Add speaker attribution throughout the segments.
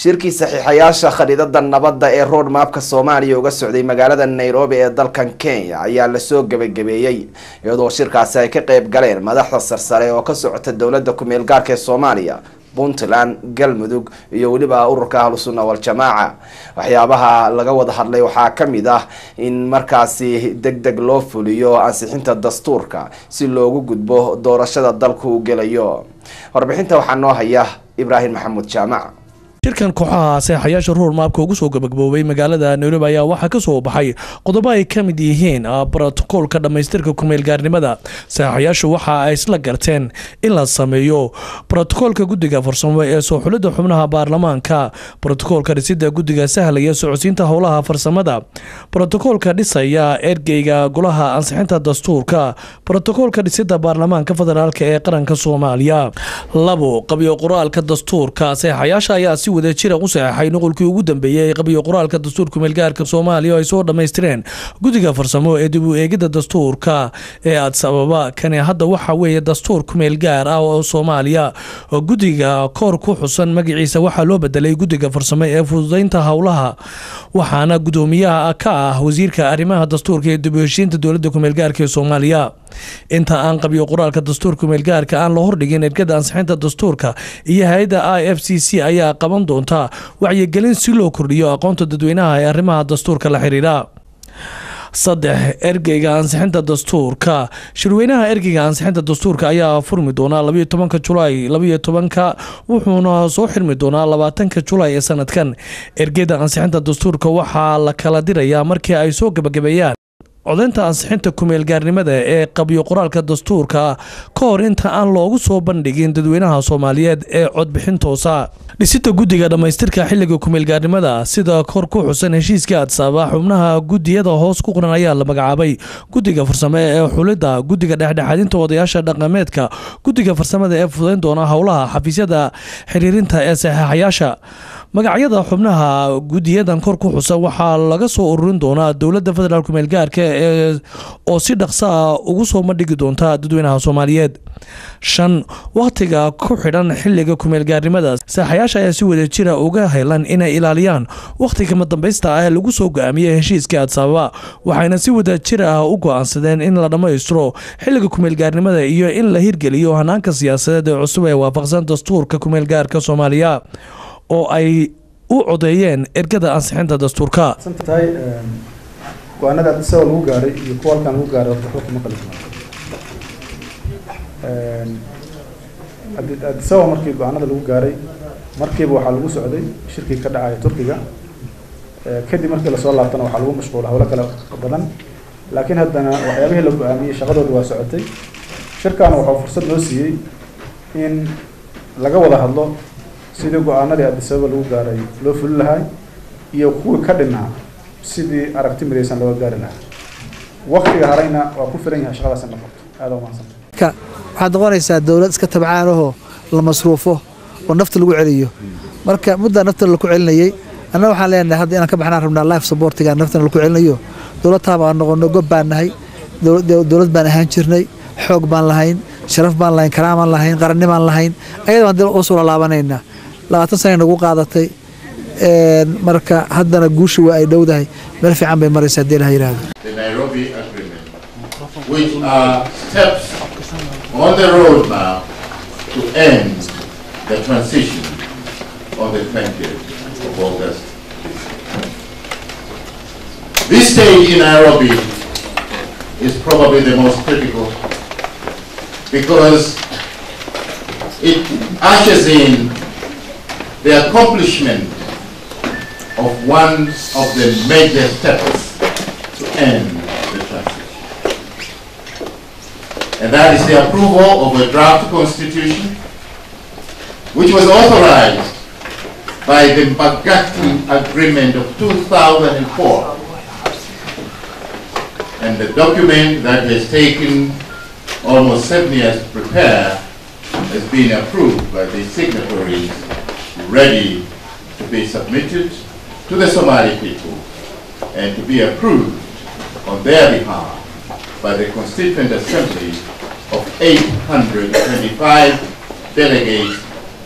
Speaker 1: shirkii saxiixayaasha khariidada nabadda ee road mapka soomaaliya uga socday magaalada nairobi ee dalkan kenya ayaa la soo gebagabeeyey iyadoo shirkaasi ay ka qeyb galeen madaxda sarsare oo ka socota dowladda ku-meel gaarka ee soomaaliya puntland galmudug iyo weliba ururka ahlusunna waljamaaca waxyaabaha laga wada hadlay waxaa ka mid ah in markaasi deg deg loo fuliyo ansixinta dastuurka si loogu gudbo doorashada dalku u gelayo. Warbixinta waxaa noo haya ibraahim maxamuud jaamac
Speaker 2: shirkan kooxaha seexayaasha ruur maabka ugu soo gabagaboobay magaalada nairobi ayaa waxaa ka soo baxay qodobo ay ka mid yihiin brotokoolka dhammaystirka kumeelgaarnimada seexayaashu waxa ay isla garteen in la sameeyo brotokoolka guddiga farsamo ee soo xulidda xubnaha baarlamaanka. Brotokoolka dhisida guddiga sahlaya socodsiinta howlaha farsamada. Brotokoolka dhisaya ergeyga golaha ansixinta dastuurka. Brotokoolka dhisida baarlamaanka federaalk ee qaranka soomaaliya. Labo qabyo qoraalka dastuurka. Seexayaasha ayaa si wadajira u saxeixay nuqulkii ugu dambeeyey qabiyo qoraalka dastuurka meelgaarka soomaaliya oo ay soo dhammaystireen. Guddiga farsamo ee dib u eegida dastuurka ee ababa kani hadda waxa weeye dastuur kumeel gaar ah oo soomaaliya. Guddiga koor ku xusan magaciisa waxaa loo bedelay guddiga farsamo ee fududeynta howlaha waxaana guddoomiyaha ka ah wasiirka arrimaha dastuurka ee dib u heshiinta dowladda kumeelgaarka ee soomaaliya inta aan qabiyo qoraalka dastuurka meelgaarka aan la hordhigin ergada ansixinta dastuurka iyo hay'adda i f c c ayaa qaban doonta wacyigelin si loo kordhiyo aqoonta dadweynaha ee arrimaha dastuurka la xiriira. Saddex ergeyga ansixinta dastuurka. Shirweynaha ergeyga ansixinta dastuurka ayaa furmi doonaa labayo tobanka julaay. Labayo tobanka wuxuuna soo xirmi doonaa labaatanka julaay ee sanadkan. Ergeyda ansixinta dastuurka waxaa la kala dirayaa markii ay soo gabagabeeyaan codeynta ansixinta kumeelgaarnimada ee qabyo qoraalka dastuurka ka hor inta aan loogu soo bandhigin dadweynaha soomaaliyeed ee codbixin toosa. Dhisida guddiga dhammaystirka xilliga kumeelgaarnimada sida kor ku xusan heshiiska adsaaba xubnaha guddiyada hoos ku qoran ayaa la magacaabay. Guddiga farsamo ee xulidda guddiga dhexdhexaadinta odayaasha dhaqameedka guddiga farsamada ee fudayn doona howlaha xafiisyada xiriirinta ee saxeixayaasha magacyada xubnaha guddiyadan kor ku xusan waxaa laga soo ururin doonaa dowladda federaalk kumeelgaarka oo si dhaqsa ah ugu soo madhigi doonta dadweynaha soomaaliyeed. Shan wakhtiga ku xidhan xilliga kumeelgaarnimada saaxayaasha ayaa si wadajira uga helan inay ilaaliyaan wakhtiga madambaysta ah ee lagu soo go'aamiyey heshiiska adsaababa waxayna si wadajir ah u go'aansadeen in la dhammaystiro xilliga kumeelgaarnimada iyo in la hirgeliyo hanaanka siyaasadeed ee cusub ee waafaqsan dastuurka kumeelgaarka soomaaliya oo ay u codeeyeen ergada ansixinta dastuurka.
Speaker 3: Go'aanada adisaba lagu gaaray iyo kuwa halkan lagu gaaray waxba kuma kala duwan adisaba markii go'aanada lagu gaaray markiiba waxaa lagu socday shirkii ka dhacaya turkiga. Kadib markii la soo laabtana waxaa lagu mashquula howlo kale badan. Laakiin haddana waxyaabihii la go'aamiyey shaqadooda waa socotay. Shirkaana waxaa fursad noo siiyey in laga wada hadlo sidii go'aanadii adisababa lagu gaaray loo fuli lahaa iyo kuwii ka dhinaa sidii aragti midaysan looga gaari lahaa. Waktiga harayna waa ku filan yahay shaqadaas la qabto. Aada u mahadsan
Speaker 4: waxaad noqonaysaa dowlad iska tabcaanahoo la masruufo oo nafta lagu celiyo. Marka muddaa nafta laku celinayey annaga waxaan leenahay hadda inaan ka baxnaan rabnaa life supportiga naftana laku celinayo dowladtaaba aan noqono gob baan nahay dowlad baan ahaan jirnay xoog baan lahayn sharaf baan lahayn karaamaan lahayn qarannimaan lahayn ayada baan dib u soo lalaabanaynaa labaatan sana nagu qaadatay. Marka haddana guusha waa ay dhowdahay. Meel fiican bay maraysaa haddii laha yihahdo
Speaker 5: the Nairobi Agreement, which are steps on the roadmap to end the transition on the 20th of August. This stage in Nairobi is probably the most critical because it ushers in the accomplishment of one of the major steps to end the transition. And that is the approval of a draft constitution which was authorized by the Mbagati Agreement of 2004. And the document that has taken almost seven years to prepare has been approved by the signatories ready to be submitted to the Somali people and to be approved on their behalf by the Constituent Assembly of 825 delegates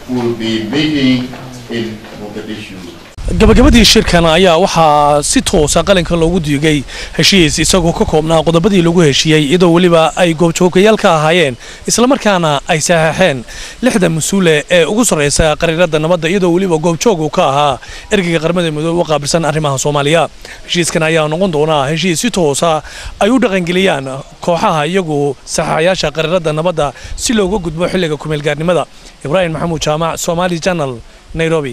Speaker 5: who will be meeting in Mogadishu.
Speaker 2: Gabagabadii shirkan ayaa waxaa si toosa qalinka loogu diigay heshiis isagoo ka koobnaa qodobadii lagu heshiiyey iyadoo weliba ay goobjoogayaal ka ahaayeen islamarkaana ay saxeexeen lixda mas'uule ee ugu sarreysa qariirada nabadda iyadoo weliba goobjoog uu ka ahaa ergeyga qaramada midoobe u qaabilsan arrimaha soomaaliya. Heshiiskan ayaa noqon doonaa heshiis si toosa ay u dhaqangeliyaan kooxaha iyagu saxeexayaasha qariirada nabadda si looga gudbo xilliga kumeelgaarnimada ibraahim maxamuud jaamac somaali janal nairobi